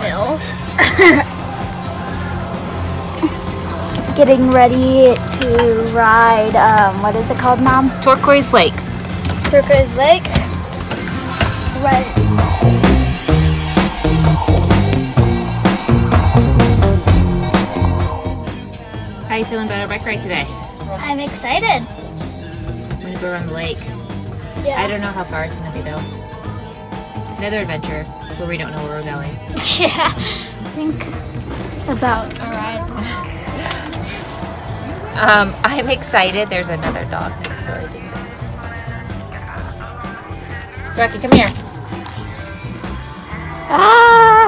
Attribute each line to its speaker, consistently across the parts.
Speaker 1: Getting ready to ride, um, what is it called, Mom?
Speaker 2: Turquoise Lake.
Speaker 1: Turquoise Lake. Right.
Speaker 2: How are you feeling about our bike ride today?
Speaker 1: I'm excited.
Speaker 2: I'm gonna go around the lake.
Speaker 1: Yeah.
Speaker 2: I don't know how far it's gonna be though. Another adventure where we don't know where we're going.
Speaker 1: Yeah. Think about a ride.
Speaker 2: Um, I'm excited. There's another dog next door, I think. So Rocky, come here.
Speaker 1: Ah!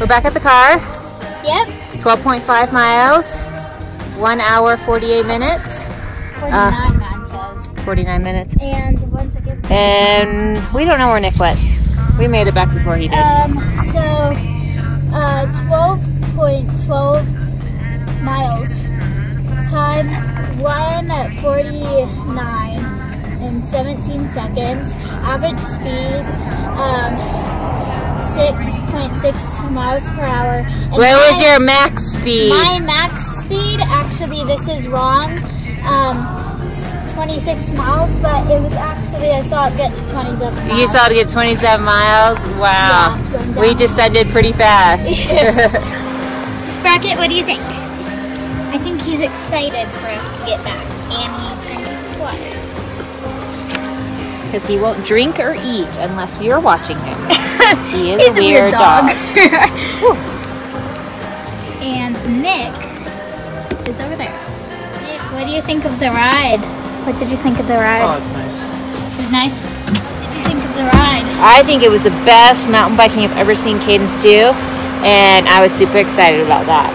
Speaker 2: We're back at the car.
Speaker 1: Yep.
Speaker 2: 12.5 miles. One hour, 48 minutes.
Speaker 1: 49
Speaker 2: Uh,
Speaker 1: man says.
Speaker 2: 49 minutes.
Speaker 1: And one second.
Speaker 2: And we don't know where Nick went. We made it back before he did.
Speaker 1: Um, so, uh, 12.12 miles. Time 149 and 17 seconds. Average speed, um, 6.6 miles per hour. And
Speaker 2: Where was your max speed?
Speaker 1: My max speed, actually, this is wrong. Um, 26 miles, but it was actually, I saw it get to 27 miles.
Speaker 2: You saw it get 27 miles? Wow.
Speaker 1: Yeah,
Speaker 2: we descended pretty fast.
Speaker 1: Sprocket, what do you think? I think he's excited for us to get back, and he's drinking his water.
Speaker 2: Because he won't drink or eat unless we are watching him. He is
Speaker 1: He's
Speaker 2: a weird, dog.
Speaker 1: and Nick is over there. Nick, what do you think of the ride? What did you think of the ride?
Speaker 3: Oh, it's nice.
Speaker 1: It was nice. What did you think of the ride?
Speaker 2: I think it was the best mountain biking I've ever seen Cadence do, and I was super excited about that.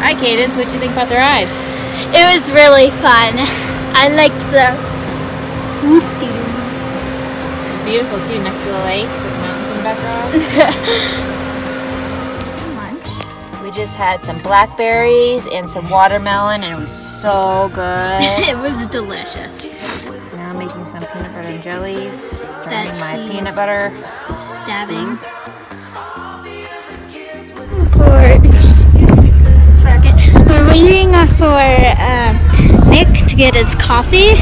Speaker 2: Hi, Cadence. What would you think about the ride?
Speaker 1: It was really fun. I liked the whoop-de-doos.
Speaker 2: Beautiful too, next to the lake with mountains in the background.
Speaker 1: Lunch.
Speaker 2: we just had some blackberries and some watermelon, and it was so good.
Speaker 1: it was delicious.
Speaker 2: now I'm making some peanut butter and jellies, starting my peanut butter.
Speaker 1: Stabbing. We're waiting for um, Nick to get his coffee,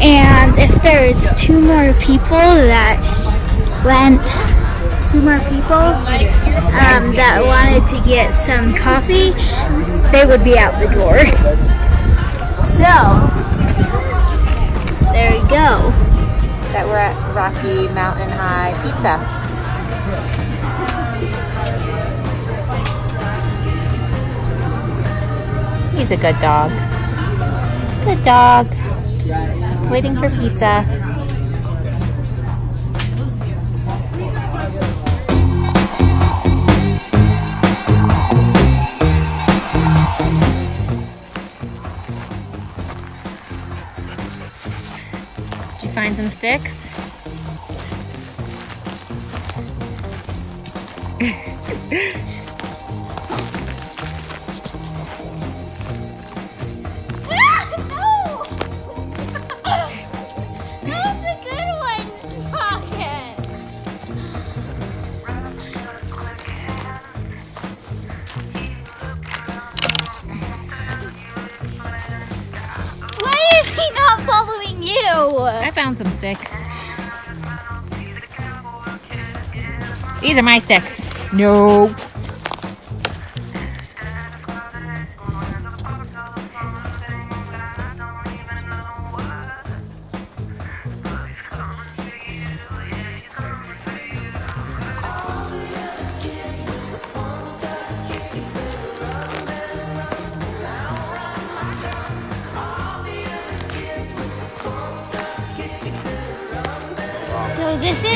Speaker 1: and if there's two more people that went, two more people um, that wanted to get some coffee, they would be out the door. So there we go.
Speaker 2: That we're at Rocky Mountain High Pizza. He's a good dog. Good dog. Waiting for pizza. Did you find some sticks?
Speaker 1: following you?
Speaker 2: I found some sticks. These are my sticks. No.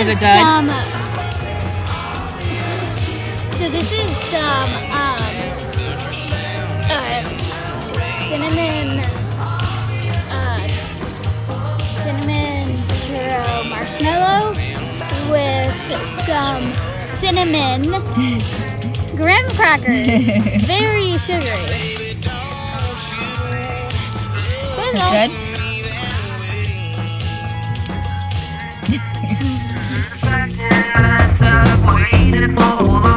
Speaker 1: Is,
Speaker 2: Is it good?
Speaker 1: some. So this is some um, uh, cinnamon, uh, cinnamon churro marshmallow with some cinnamon graham crackers. Very sugary. Good
Speaker 3: Waited for a long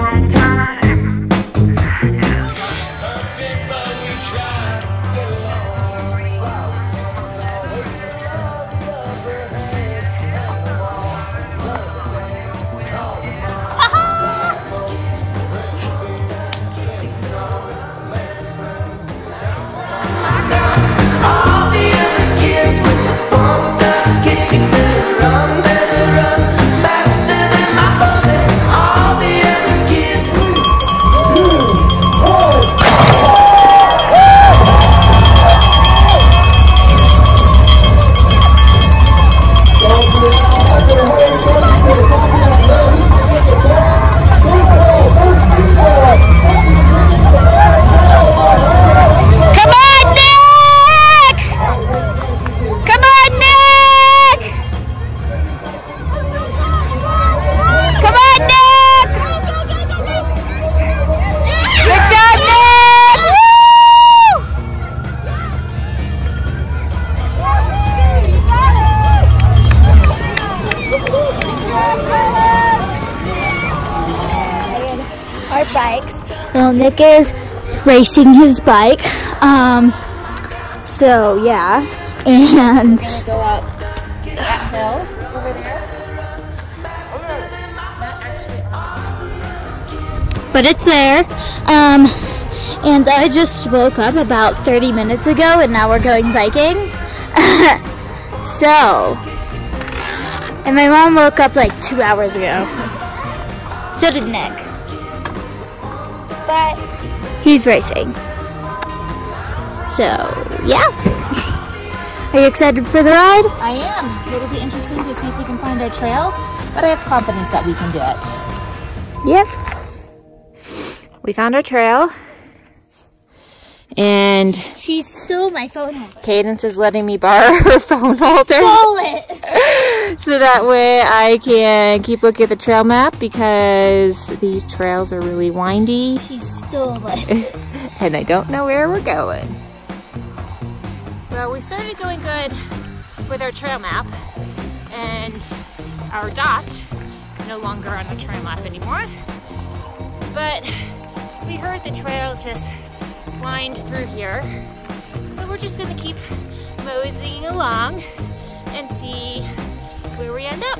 Speaker 2: Nick
Speaker 1: is racing his bike. Um, so yeah, and
Speaker 2: Gonna go up that hill over there.
Speaker 1: but it's there. Um, and I just woke up about 30 minutes ago, and now we're going biking. so, and my mom woke up like two hours ago. So did Nick. But he's racing. So, yeah. Are you excited for the ride?
Speaker 2: I am. It'll be interesting to see if we can find our trail, but I have confidence that we can do it.
Speaker 1: Yep.
Speaker 2: We found our trail, and
Speaker 1: She stole my phone holder.
Speaker 2: Cadence is letting me borrow her phone holder.
Speaker 1: Stole it!
Speaker 2: so that way I can keep looking at the trail map because these trails are really windy
Speaker 1: She stole it.
Speaker 2: and I don't know where we're going. Well, we started going good with our trail map and our dot no longer on the trail map anymore. But we heard the trails just wind through here. So we're just gonna keep moseying along and see where we end up.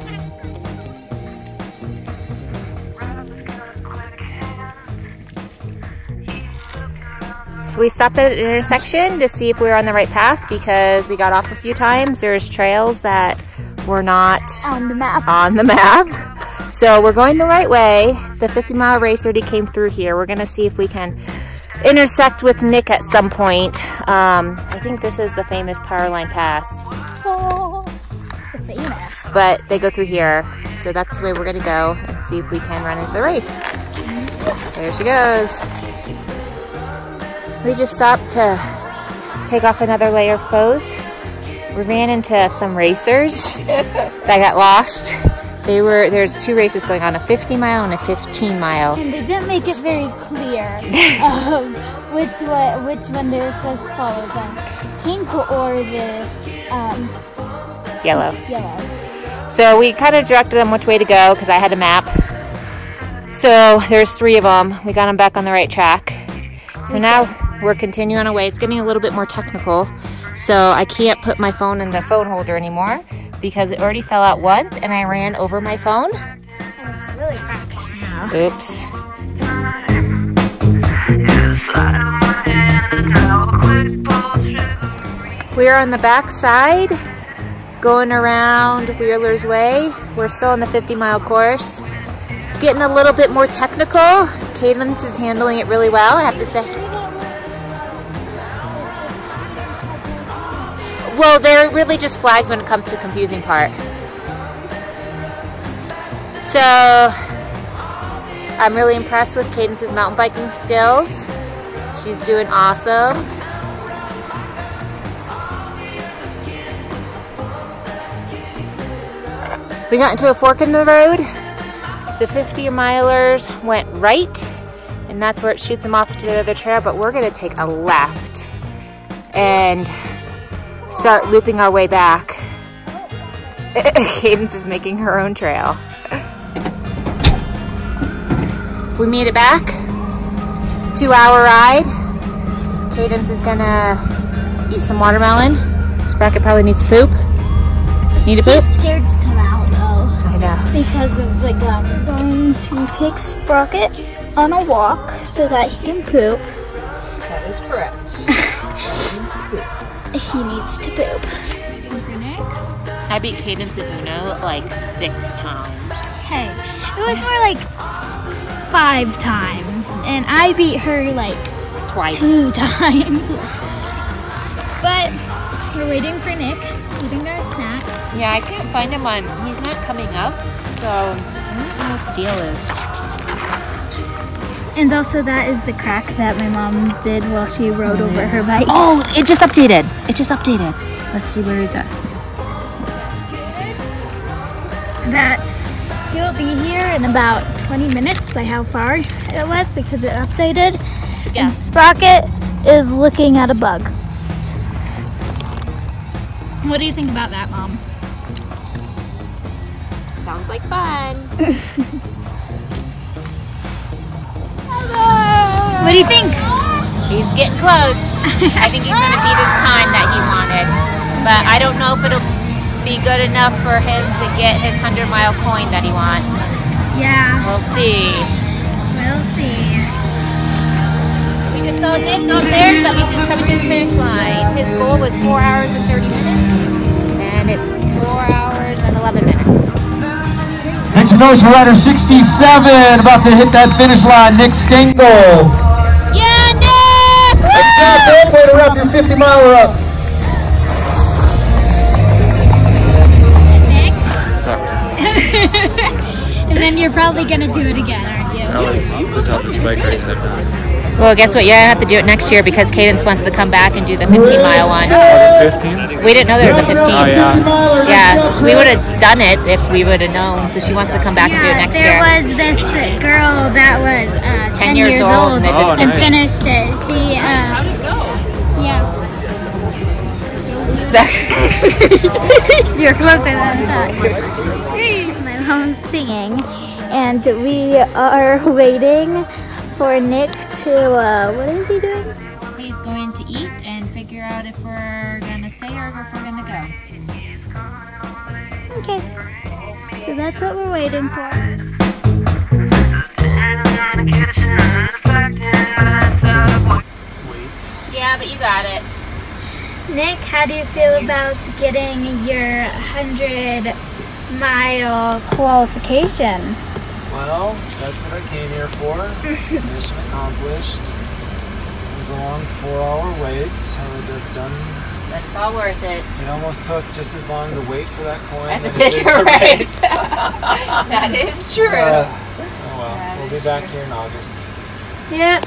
Speaker 2: We stopped at an intersection to see if we were on the right path because we got off a few times. There's trails that were not
Speaker 1: On the map.
Speaker 2: on the map. So we're going the right way. The 50 mile race already came through here. We're gonna see if we can intersect with Nick at some point. Um, I think this is the famous Powerline Pass,
Speaker 1: Oh, the famous.
Speaker 2: but they go through here. So that's the way we're gonna go and see if we can run into the race. There she goes. We just stopped to take off another layer of clothes. We ran into some racers that got lost. They were there's two races going on, a 50 mile and a 15 mile.
Speaker 1: And they didn't make it very clear um, which one, which one they were supposed to follow, the pink or the um,
Speaker 2: Yellow.
Speaker 1: yellow.
Speaker 2: So we kind of directed them which way to go because I had a map. So there's three of them. We got them back on the right track. So now we're continuing on our way. It's getting a little bit more technical. So I can't put my phone in the phone holder anymore because it already fell out once and I ran over my phone.
Speaker 1: And it's really cracked now.
Speaker 2: Oops.
Speaker 3: Slide on my hand and draw a quick pull.
Speaker 2: We are on the back side going around Wheeler's Way. We're still on the 50 mile course. It's getting a little bit more technical. Cadence is handling it really well, I have to say. Well, they're really just flags when it comes to confusing part. So I'm really impressed with Cadence's mountain biking skills. She's doing awesome. We got into a fork in the road. The 50 milers went right, and that's where it shoots them off to the other trail, but we're gonna take a left and start looping our way back. Cadence is making her own trail. We made it back. Two hour ride. Cadence is gonna eat some watermelon. Sprocket probably needs to poop. Need to poop?
Speaker 1: He's scared to come out though
Speaker 2: I know.
Speaker 1: because of the gun. We're going to take Sprocket on a walk so that he can poop.
Speaker 2: That is correct.
Speaker 1: He needs to poop.
Speaker 2: I beat Cadence at Uno like six times.
Speaker 1: Hey, it was more like five times, and I beat her like
Speaker 2: Twice.
Speaker 1: two times. But we're waiting for Nick, eating our snacks.
Speaker 2: Yeah, I can't find him on. He's not coming up, so I don't know what the deal is.
Speaker 1: And also, that is the crack that my mom did while she rode oh, over her bike.
Speaker 2: Oh, it just updated. It just updated. Let's see where is he's at.
Speaker 1: That he'll be here in about 20 minutes by how far it was because it updated.
Speaker 2: Yeah.
Speaker 1: And Sprocket is looking at a bug. What do you think about that, Mom?
Speaker 2: Sounds like fun.
Speaker 1: do you think?
Speaker 2: He's getting close. I think he's gonna beat his time that he wanted, but I don't know if it'll be good enough for him to get his hundred mile coin that he wants.
Speaker 1: Yeah,
Speaker 2: We'll see.
Speaker 1: we'll see.
Speaker 2: We just saw Nick up there, so that means he's coming to the finish line. His goal was four hours and 30 minutes, and it's four hours and 11 minutes.
Speaker 4: Make some noise for rider 67, about to hit that finish line, Nick Stengel.
Speaker 2: Yeah, Nick!
Speaker 4: Good job, man. Way to wrap your 50 miler up.
Speaker 5: Sucked.
Speaker 1: And then you're probably gonna do it again, aren't you?
Speaker 5: That was the toughest bike race I've ever done.
Speaker 2: Well, guess what? You're gonna have to do it next year because Cadence wants to come back and do the 15 mile one.
Speaker 5: 15?
Speaker 2: We didn't know there was a 15.
Speaker 5: Oh, yeah.
Speaker 2: Yeah, we would have done it if we would have known. So she wants to come back and do it next
Speaker 1: there
Speaker 2: year.
Speaker 1: There was this girl that was uh, 10,
Speaker 2: years old, and
Speaker 5: Oh,
Speaker 1: and
Speaker 5: nice.
Speaker 1: finished it. She, uh,
Speaker 2: How'd it go?
Speaker 1: yeah, you're closer than that. My mom's singing, and we are waiting for Nick to, uh, what is he doing?
Speaker 2: He's going to eat and figure out if we're gonna stay or if we're gonna go.
Speaker 1: Okay. So that's what we're waiting for.
Speaker 5: Wait.
Speaker 2: Yeah, but you got it.
Speaker 1: Nick, how do you feel about getting your 100 mile qualification?
Speaker 5: Well, that's what I came here for. Mission accomplished. It was a long four-hour wait. I would have done
Speaker 2: but it's all worth it.
Speaker 5: It almost took just as long to wait for that coin
Speaker 2: as it did to
Speaker 5: race.
Speaker 2: that is true.
Speaker 5: Uh, oh well, that we'll be back true. here in August.
Speaker 1: Yep.